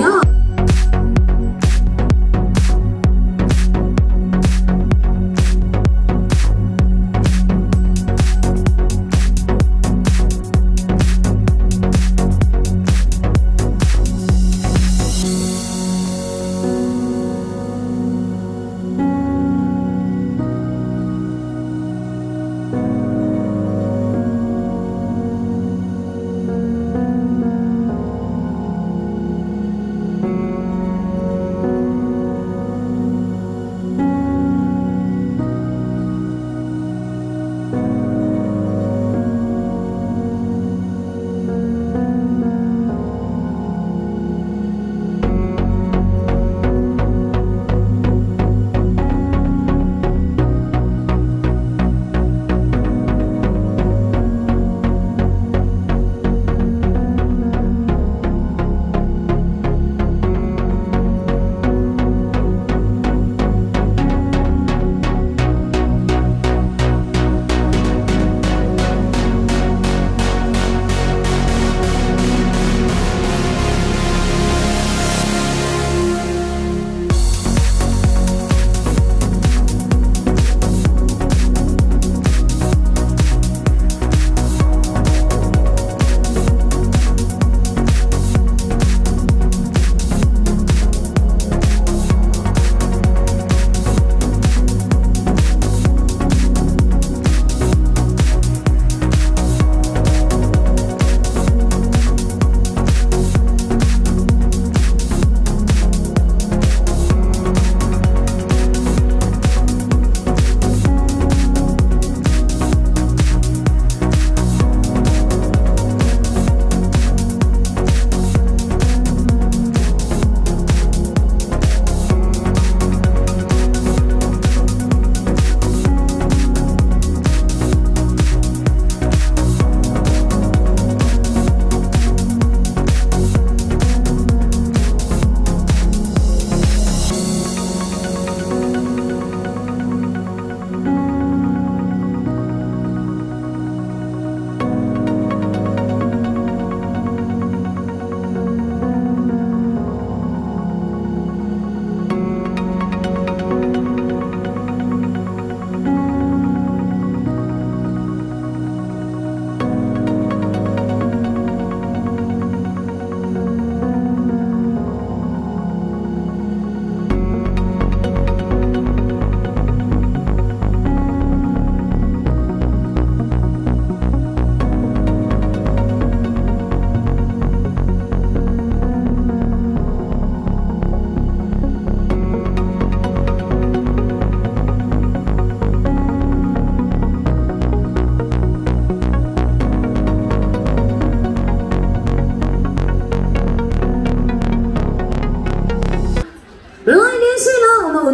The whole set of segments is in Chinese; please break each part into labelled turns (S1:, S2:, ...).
S1: 要。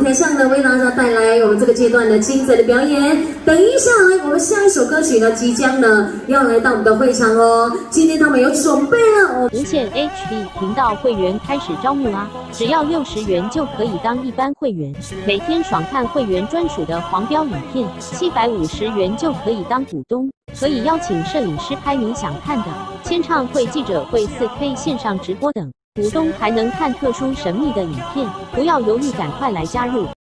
S1: 台上呢为大家带来我们这个阶段的精彩的表演。等一下来，我们下一首歌曲呢，即将呢要来到我们的会场哦。今天他们有准备了哦。
S2: 无线 HD 频道会员开始招募啦！只要六十元就可以当一般会员，每天爽看会员专属的黄标影片；七百五十元就可以当股东，可以邀请摄影师拍你想看的签唱会、记者会、四 K 线上直播等。股东还能看特殊神秘的影片，不要犹豫，赶快来加入！